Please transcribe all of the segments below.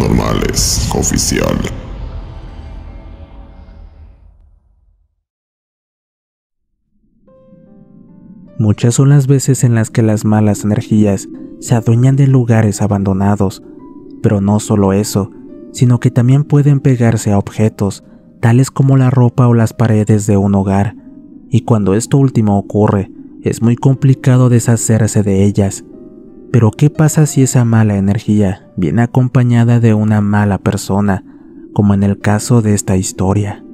Paranormales Oficial. Muchas son las veces en las que las malas energías se adueñan de lugares abandonados, pero no solo eso, sino que también pueden pegarse a objetos, tales como la ropa o las paredes de un hogar, y cuando esto último ocurre, es muy complicado deshacerse de ellas. Pero ¿qué pasa si esa mala energía viene acompañada de una mala persona, como en el caso de esta historia?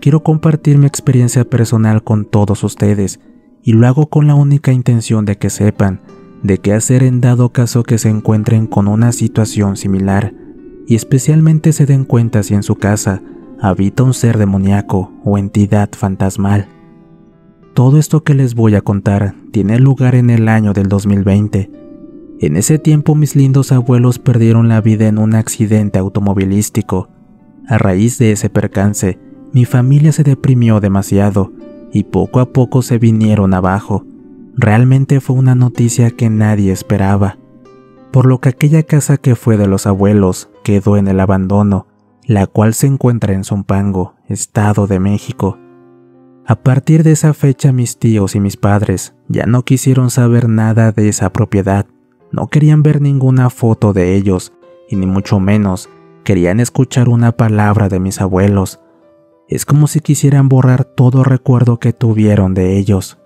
Quiero compartir mi experiencia personal con todos ustedes, y lo hago con la única intención de que sepan de qué hacer en dado caso que se encuentren con una situación similar, y especialmente se den cuenta si en su casa habita un ser demoníaco o entidad fantasmal. Todo esto que les voy a contar tiene lugar en el año del 2020. En ese tiempo mis lindos abuelos perdieron la vida en un accidente automovilístico. A raíz de ese percance, mi familia se deprimió demasiado y poco a poco se vinieron abajo. Realmente fue una noticia que nadie esperaba, por lo que aquella casa que fue de los abuelos quedó en el abandono, la cual se encuentra en Zumpango, Estado de México. A partir de esa fecha mis tíos y mis padres ya no quisieron saber nada de esa propiedad, no querían ver ninguna foto de ellos, y ni mucho menos querían escuchar una palabra de mis abuelos. Es como si quisieran borrar todo recuerdo que tuvieron de ellos.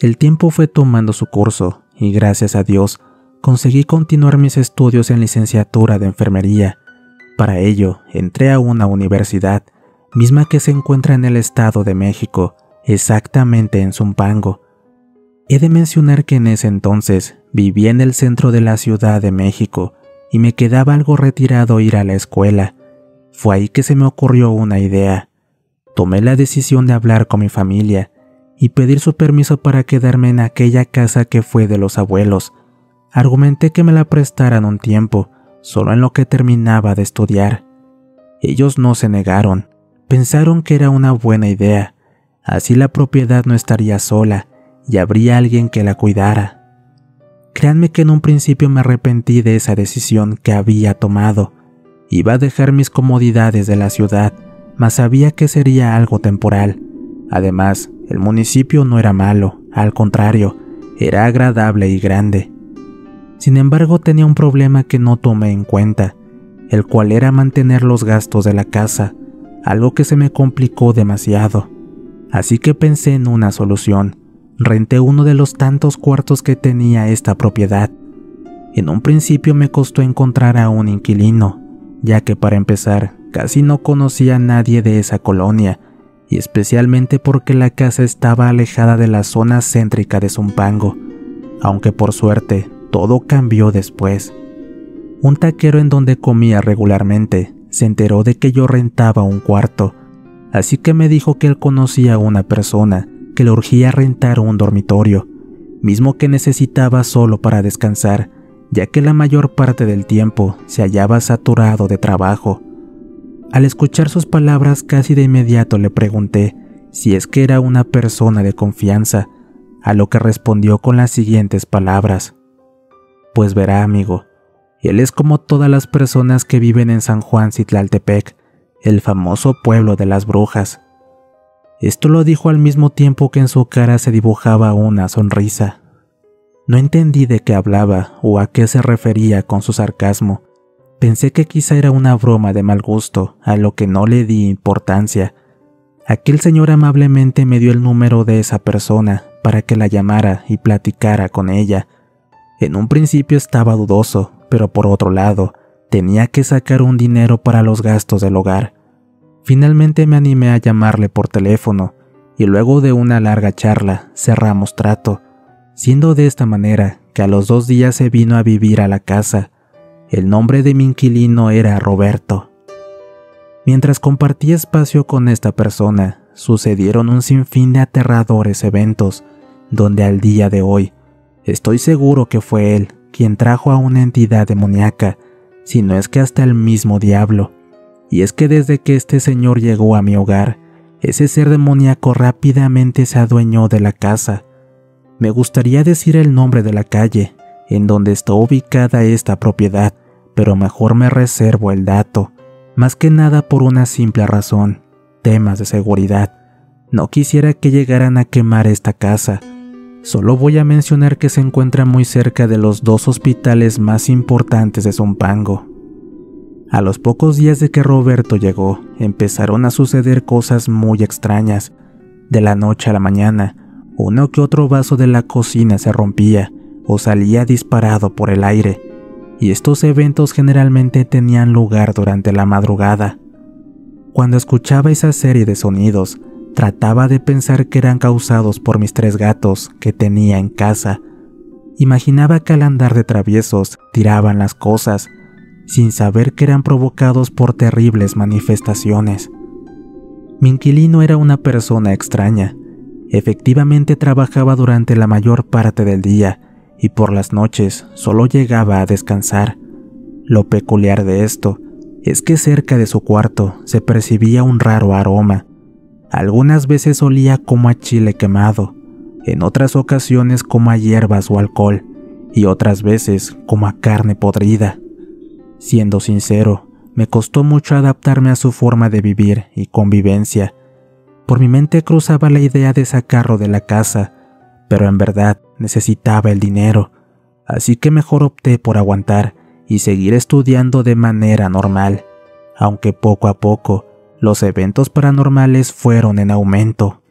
El tiempo fue tomando su curso y gracias a Dios conseguí continuar mis estudios en licenciatura de enfermería. Para ello, entré a una universidad, misma que se encuentra en el Estado de México, exactamente en Zumpango. He de mencionar que en ese entonces vivía en el centro de la Ciudad de México y me quedaba algo retirado ir a la escuela. Fue ahí que se me ocurrió una idea. Tomé la decisión de hablar con mi familia y pedir su permiso para quedarme en aquella casa que fue de los abuelos. Argumenté que me la prestaran un tiempo, solo en lo que terminaba de estudiar. Ellos no se negaron, pensaron que era una buena idea, así la propiedad no estaría sola y habría alguien que la cuidara. Créanme que en un principio me arrepentí de esa decisión que había tomado. Iba a dejar mis comodidades de la ciudad, mas sabía que sería algo temporal. Además, el municipio no era malo, al contrario, era agradable y grande. Sin embargo, tenía un problema que no tomé en cuenta, el cual era mantener los gastos de la casa, algo que se me complicó demasiado. Así que pensé en una solución. Renté uno de los tantos cuartos que tenía esta propiedad. En un principio me costó encontrar a un inquilino, ya que para empezar casi no conocía a nadie de esa colonia y especialmente porque la casa estaba alejada de la zona céntrica de Zumpango, aunque por suerte todo cambió después. Un taquero en donde comía regularmente se enteró de que yo rentaba un cuarto, así que me dijo que él conocía a una persona que le urgía rentar un dormitorio, mismo que necesitaba solo para descansar, ya que la mayor parte del tiempo se hallaba saturado de trabajo. Al escuchar sus palabras casi de inmediato le pregunté si es que era una persona de confianza, a lo que respondió con las siguientes palabras. Pues verá, amigo, él es como todas las personas que viven en San Juan Citlaltepec, el famoso pueblo de las brujas. Esto lo dijo al mismo tiempo que en su cara se dibujaba una sonrisa. No entendí de qué hablaba o a qué se refería con su sarcasmo, Pensé que quizá era una broma de mal gusto, a lo que no le di importancia. Aquel señor amablemente me dio el número de esa persona para que la llamara y platicara con ella. En un principio estaba dudoso, pero por otro lado, tenía que sacar un dinero para los gastos del hogar. Finalmente me animé a llamarle por teléfono y luego de una larga charla cerramos trato, siendo de esta manera que a los dos días se vino a vivir a la casa el nombre de mi inquilino era Roberto. Mientras compartí espacio con esta persona, sucedieron un sinfín de aterradores eventos, donde al día de hoy estoy seguro que fue él quien trajo a una entidad demoníaca, si no es que hasta el mismo diablo. Y es que desde que este señor llegó a mi hogar, ese ser demoníaco rápidamente se adueñó de la casa. Me gustaría decir el nombre de la calle, en donde está ubicada esta propiedad, pero mejor me reservo el dato, más que nada por una simple razón, temas de seguridad. No quisiera que llegaran a quemar esta casa. Solo voy a mencionar que se encuentra muy cerca de los dos hospitales más importantes de Zumpango. A los pocos días de que Roberto llegó, empezaron a suceder cosas muy extrañas. De la noche a la mañana, uno que otro vaso de la cocina se rompía o salía disparado por el aire, y estos eventos generalmente tenían lugar durante la madrugada. Cuando escuchaba esa serie de sonidos, trataba de pensar que eran causados por mis tres gatos que tenía en casa. Imaginaba que al andar de traviesos tiraban las cosas, sin saber que eran provocados por terribles manifestaciones. Mi inquilino era una persona extraña. Efectivamente trabajaba durante la mayor parte del día y por las noches solo llegaba a descansar. Lo peculiar de esto es que cerca de su cuarto se percibía un raro aroma. Algunas veces olía como a chile quemado, en otras ocasiones como a hierbas o alcohol, y otras veces como a carne podrida. Siendo sincero, me costó mucho adaptarme a su forma de vivir y convivencia. Por mi mente cruzaba la idea de sacarlo de la casa, pero en verdad necesitaba el dinero, así que mejor opté por aguantar y seguir estudiando de manera normal, aunque poco a poco los eventos paranormales fueron en aumento.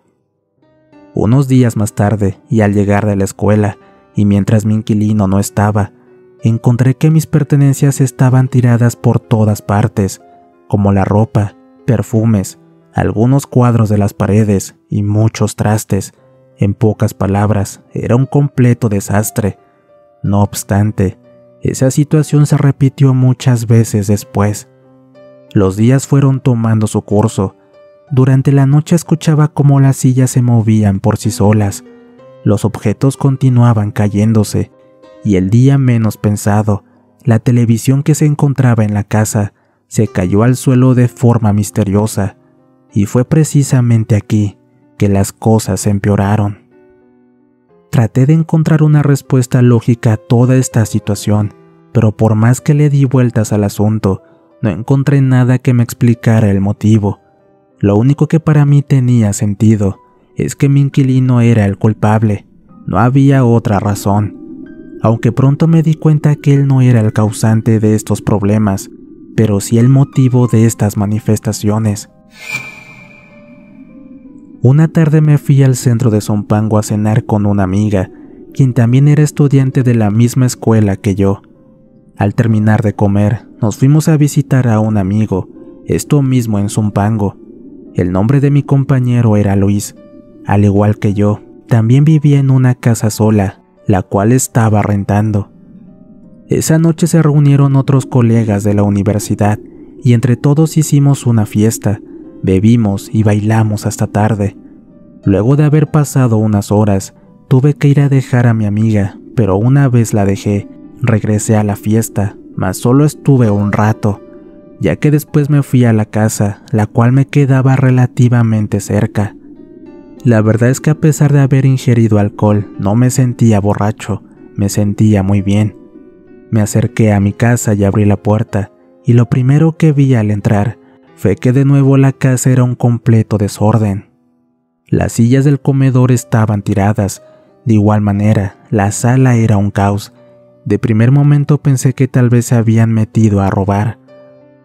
Unos días más tarde, y al llegar de la escuela, y mientras mi inquilino no estaba, encontré que mis pertenencias estaban tiradas por todas partes, como la ropa, perfumes, algunos cuadros de las paredes y muchos trastes. En pocas palabras, era un completo desastre. No obstante, esa situación se repitió muchas veces después. Los días fueron tomando su curso. Durante la noche escuchaba cómo las sillas se movían por sí solas. Los objetos continuaban cayéndose. Y el día menos pensado, la televisión que se encontraba en la casa se cayó al suelo de forma misteriosa. Y fue precisamente aquí que las cosas empeoraron. Traté de encontrar una respuesta lógica a toda esta situación, pero por más que le di vueltas al asunto, no encontré nada que me explicara el motivo. Lo único que para mí tenía sentido es que mi inquilino era el culpable, no había otra razón. Aunque pronto me di cuenta que él no era el causante de estos problemas, pero sí el motivo de estas manifestaciones. Una tarde me fui al centro de Zompango a cenar con una amiga, quien también era estudiante de la misma escuela que yo. Al terminar de comer, nos fuimos a visitar a un amigo, esto mismo en Zumpango. El nombre de mi compañero era Luis. Al igual que yo, también vivía en una casa sola, la cual estaba rentando. Esa noche se reunieron otros colegas de la universidad y entre todos hicimos una fiesta, Bebimos y bailamos hasta tarde. Luego de haber pasado unas horas, tuve que ir a dejar a mi amiga, pero una vez la dejé, regresé a la fiesta, mas solo estuve un rato, ya que después me fui a la casa, la cual me quedaba relativamente cerca. La verdad es que a pesar de haber ingerido alcohol, no me sentía borracho, me sentía muy bien. Me acerqué a mi casa y abrí la puerta, y lo primero que vi al entrar fue que de nuevo la casa era un completo desorden. Las sillas del comedor estaban tiradas, de igual manera, la sala era un caos. De primer momento pensé que tal vez se habían metido a robar.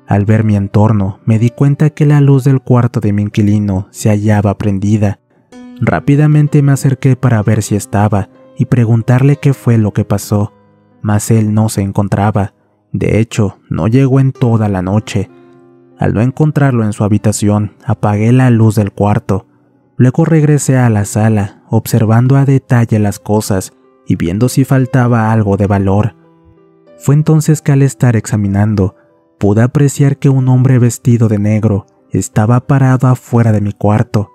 Al ver mi entorno, me di cuenta que la luz del cuarto de mi inquilino se hallaba prendida. Rápidamente me acerqué para ver si estaba y preguntarle qué fue lo que pasó, mas él no se encontraba. De hecho, no llegó en toda la noche. Al no encontrarlo en su habitación, apagué la luz del cuarto. Luego regresé a la sala, observando a detalle las cosas y viendo si faltaba algo de valor. Fue entonces que al estar examinando, pude apreciar que un hombre vestido de negro estaba parado afuera de mi cuarto.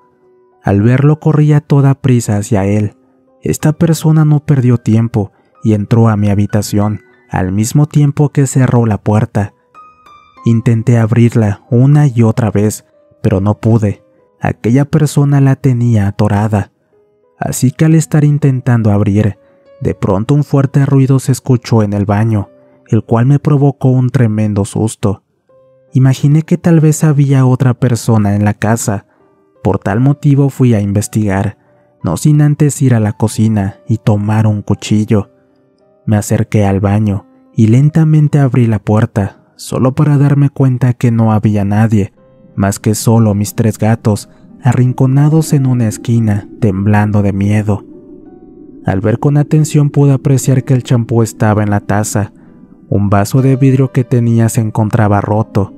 Al verlo corría toda prisa hacia él. Esta persona no perdió tiempo y entró a mi habitación al mismo tiempo que cerró la puerta. Intenté abrirla una y otra vez, pero no pude. Aquella persona la tenía atorada. Así que al estar intentando abrir, De pronto un fuerte ruido se escuchó en el baño, el cual me provocó un tremendo susto. Imaginé que tal vez había otra persona en la casa. Por tal motivo fui a investigar, no sin antes ir a la cocina y tomar un cuchillo. Me acerqué al baño y lentamente abrí la puerta, solo para darme cuenta que no había nadie, más que solo mis tres gatos, arrinconados en una esquina, temblando de miedo. Al ver con atención pude apreciar que el champú estaba en la taza, un vaso de vidrio que tenía se encontraba roto,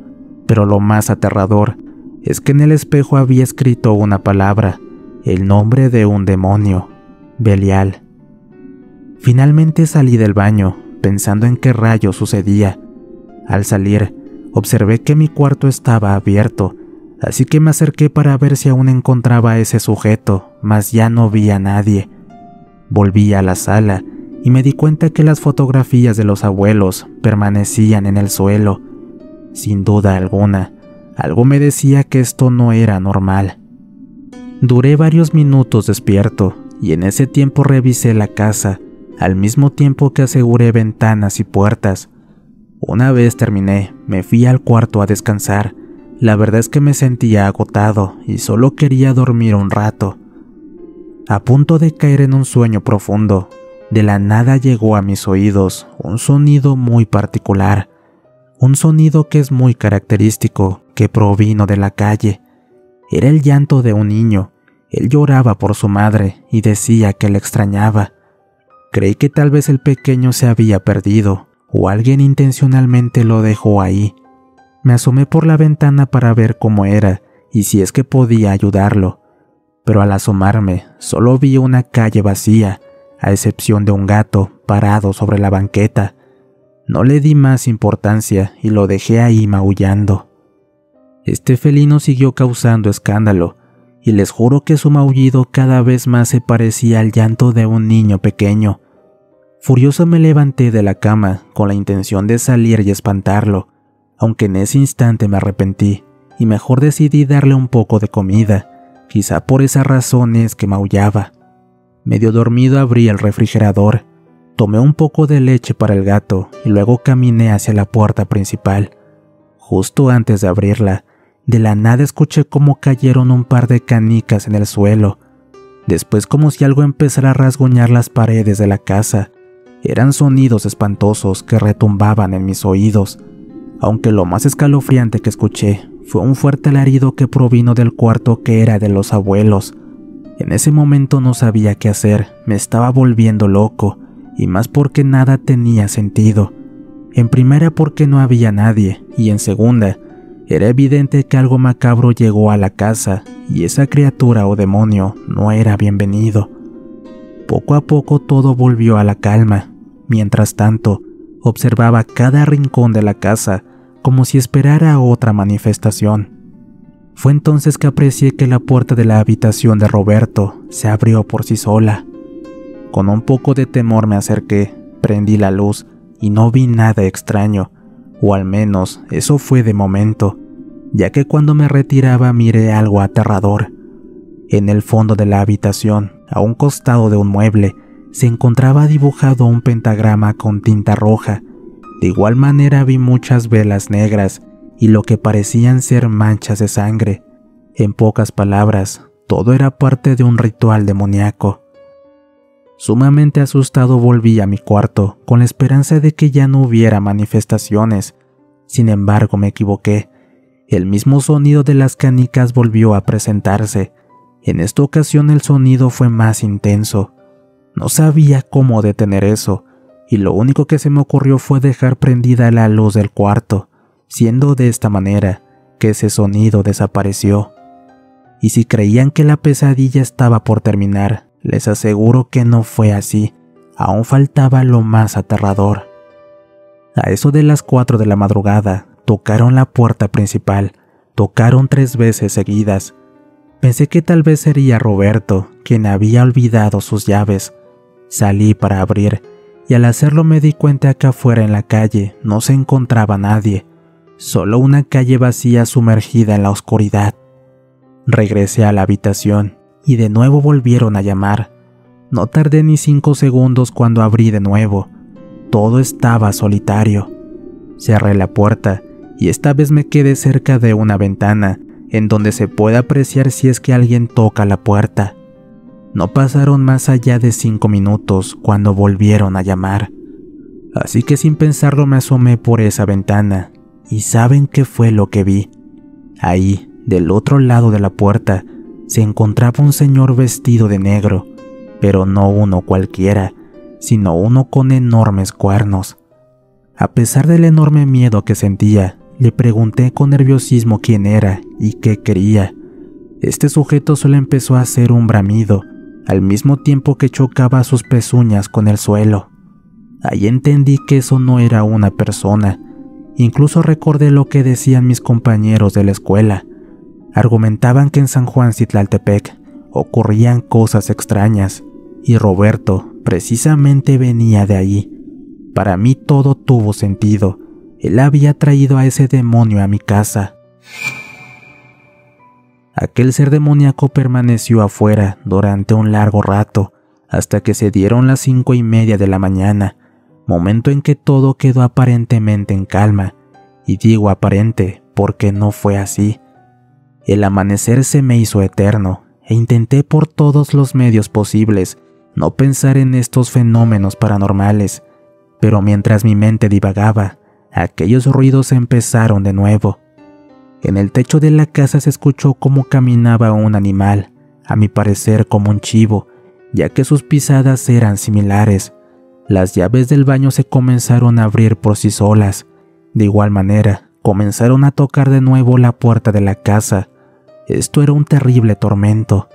pero lo más aterrador es que en el espejo había escrito una palabra, el nombre de un demonio, Belial. Finalmente salí del baño, pensando en qué rayo sucedía. Al salir, observé que mi cuarto estaba abierto, así que me acerqué para ver si aún encontraba a ese sujeto, mas ya no vi a nadie. Volví a la sala y me di cuenta que las fotografías de los abuelos permanecían en el suelo. Sin duda alguna, algo me decía que esto no era normal. Duré varios minutos despierto y en ese tiempo revisé la casa, al mismo tiempo que aseguré ventanas y puertas. Una vez terminé, me fui al cuarto a descansar. La verdad es que me sentía agotado y solo quería dormir un rato. A punto de caer en un sueño profundo, de la nada llegó a mis oídos un sonido muy particular, un sonido que es muy característico, que provino de la calle. Era el llanto de un niño. Él lloraba por su madre y decía que le extrañaba. Creí que tal vez el pequeño se había perdido o alguien intencionalmente lo dejó ahí. Me asomé por la ventana para ver cómo era y si es que podía ayudarlo, pero al asomarme solo vi una calle vacía, a excepción de un gato parado sobre la banqueta. No le di más importancia y lo dejé ahí maullando. Este felino siguió causando escándalo, y les juro que su maullido cada vez más se parecía al llanto de un niño pequeño. Furioso me levanté de la cama con la intención de salir y espantarlo, aunque en ese instante me arrepentí y mejor decidí darle un poco de comida, quizá por esas razones que maullaba. Medio dormido abrí el refrigerador, tomé un poco de leche para el gato y luego caminé hacia la puerta principal. Justo antes de abrirla, de la nada escuché cómo cayeron un par de canicas en el suelo. Después como si algo empezara a rasguñar las paredes de la casa. Eran sonidos espantosos que retumbaban en mis oídos, aunque lo más escalofriante que escuché fue un fuerte alarido que provino del cuarto que era de los abuelos. En ese momento no sabía qué hacer, me estaba volviendo loco, y más porque nada tenía sentido. En primera porque no había nadie, y en segunda, era evidente que algo macabro llegó a la casa, y esa criatura o demonio no era bienvenido. Poco a poco todo volvió a la calma. Mientras tanto, observaba cada rincón de la casa como si esperara otra manifestación. Fue entonces que aprecié que la puerta de la habitación de Roberto se abrió por sí sola. Con un poco de temor me acerqué, prendí la luz y no vi nada extraño, o al menos eso fue de momento, ya que cuando me retiraba miré algo aterrador. En el fondo de la habitación, a un costado de un mueble, se encontraba dibujado un pentagrama con tinta roja. De igual manera vi muchas velas negras y lo que parecían ser manchas de sangre. En pocas palabras, todo era parte de un ritual demoníaco. Sumamente asustado volví a mi cuarto, con la esperanza de que ya no hubiera manifestaciones. Sin embargo, me equivoqué. El mismo sonido de las canicas volvió a presentarse. En esta ocasión el sonido fue más intenso. No sabía cómo detener eso, y lo único que se me ocurrió fue dejar prendida la luz del cuarto siendo de esta manera que ese sonido desapareció. Y si creían que la pesadilla estaba por terminar, les aseguro que no fue así, aún faltaba lo más aterrador. A eso de las 4 de la madrugada, tocaron la puerta principal, tocaron tres veces seguidas. Pensé que tal vez sería Roberto, quien había olvidado sus llaves. Salí para abrir, y al hacerlo me di cuenta que afuera en la calle no se encontraba nadie, solo una calle vacía sumergida en la oscuridad. Regresé a la habitación y de nuevo volvieron a llamar. No tardé ni cinco segundos cuando abrí de nuevo. Todo estaba solitario. Cerré la puerta y esta vez me quedé cerca de una ventana en donde se puede apreciar si es que alguien toca la puerta. No pasaron más allá de cinco minutos cuando volvieron a llamar. Así que sin pensarlo me asomé por esa ventana y saben qué fue lo que vi. Ahí, del otro lado de la puerta, se encontraba un señor vestido de negro, pero no uno cualquiera, sino uno con enormes cuernos. A pesar del enorme miedo que sentía, le pregunté con nerviosismo quién era y qué quería. Este sujeto solo empezó a hacer un bramido, al mismo tiempo que chocaba sus pezuñas con el suelo. Ahí entendí que eso no era una persona. Incluso recordé lo que decían mis compañeros de la escuela. Argumentaban que en San Juan Citlaltepec ocurrían cosas extrañas, y Roberto precisamente venía de ahí. Para mí todo tuvo sentido. Él había traído a ese demonio a mi casa. Aquel ser demoníaco permaneció afuera durante un largo rato, hasta que se dieron las cinco y media de la mañana, momento en que todo quedó aparentemente en calma, y digo aparente porque no fue así. El amanecer se me hizo eterno, e intenté por todos los medios posibles no pensar en estos fenómenos paranormales, pero mientras mi mente divagaba, aquellos ruidos empezaron de nuevo. En el techo de la casa se escuchó cómo caminaba un animal, a mi parecer como un chivo, ya que sus pisadas eran similares. Las llaves del baño se comenzaron a abrir por sí solas. De igual manera, comenzaron a tocar de nuevo la puerta de la casa. Esto era un terrible tormento.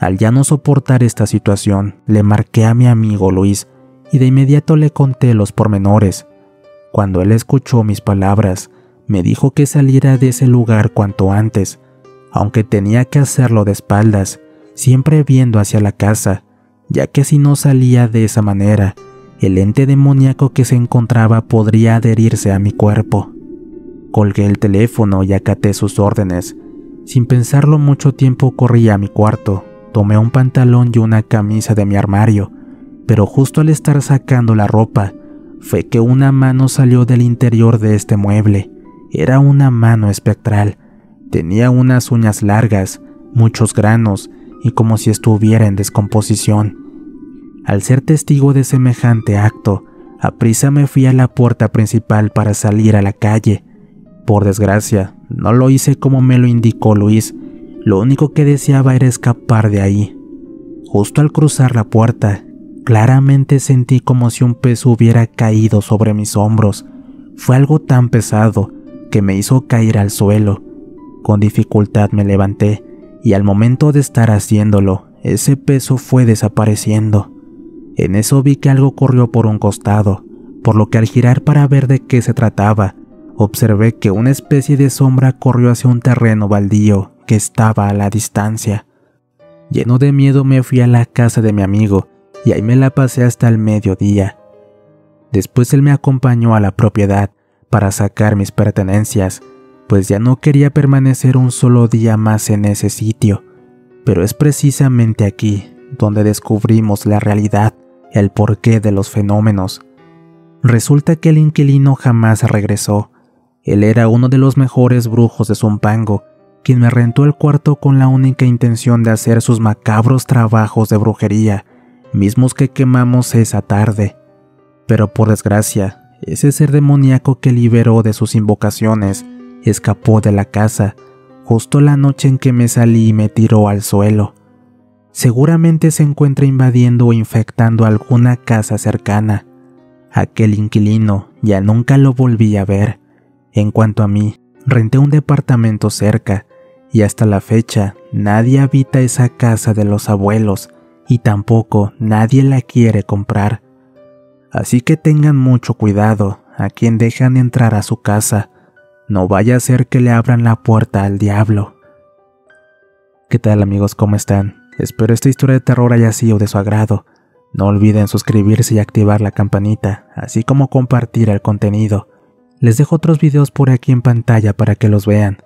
Al ya no soportar esta situación, le marqué a mi amigo Luis y de inmediato le conté los pormenores. Cuando él escuchó mis palabras, me dijo que saliera de ese lugar cuanto antes, aunque tenía que hacerlo de espaldas, siempre viendo hacia la casa, ya que si no salía de esa manera, el ente demoníaco que se encontraba podría adherirse a mi cuerpo. Colgué el teléfono y acaté sus órdenes. Sin pensarlo mucho tiempo corrí a mi cuarto, tomé un pantalón y una camisa de mi armario, pero justo al estar sacando la ropa, fue que una mano salió del interior de este mueble era una mano espectral. Tenía unas uñas largas, muchos granos y como si estuviera en descomposición. Al ser testigo de semejante acto, a prisa me fui a la puerta principal para salir a la calle. Por desgracia, no lo hice como me lo indicó Luis. Lo único que deseaba era escapar de ahí. Justo al cruzar la puerta, claramente sentí como si un peso hubiera caído sobre mis hombros. Fue algo tan pesado que me hizo caer al suelo. Con dificultad me levanté y al momento de estar haciéndolo, ese peso fue desapareciendo. En eso vi que algo corrió por un costado, por lo que al girar para ver de qué se trataba, observé que una especie de sombra corrió hacia un terreno baldío que estaba a la distancia. Lleno de miedo me fui a la casa de mi amigo y ahí me la pasé hasta el mediodía. Después él me acompañó a la propiedad para sacar mis pertenencias, pues ya no quería permanecer un solo día más en ese sitio. Pero es precisamente aquí donde descubrimos la realidad, el porqué de los fenómenos. Resulta que el inquilino jamás regresó. Él era uno de los mejores brujos de Zumpango, quien me rentó el cuarto con la única intención de hacer sus macabros trabajos de brujería, mismos que quemamos esa tarde. Pero por desgracia, ese ser demoníaco que liberó de sus invocaciones escapó de la casa justo la noche en que me salí y me tiró al suelo. Seguramente se encuentra invadiendo o infectando alguna casa cercana. Aquel inquilino ya nunca lo volví a ver. En cuanto a mí, renté un departamento cerca y hasta la fecha nadie habita esa casa de los abuelos y tampoco nadie la quiere comprar. Así que tengan mucho cuidado a quien dejan entrar a su casa. No vaya a ser que le abran la puerta al diablo. ¿Qué tal amigos? ¿Cómo están? Espero esta historia de terror haya sido de su agrado. No olviden suscribirse y activar la campanita, así como compartir el contenido. Les dejo otros videos por aquí en pantalla para que los vean.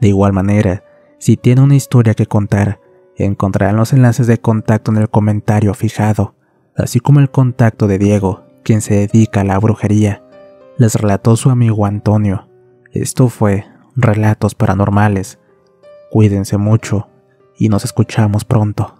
De igual manera, si tiene una historia que contar, Encontrarán los enlaces de contacto en el comentario fijado, así como el contacto de Diego, quien se dedica a la brujería. Les relató su amigo Antonio. Esto fue Relatos Paranormales. Cuídense mucho y nos escuchamos pronto.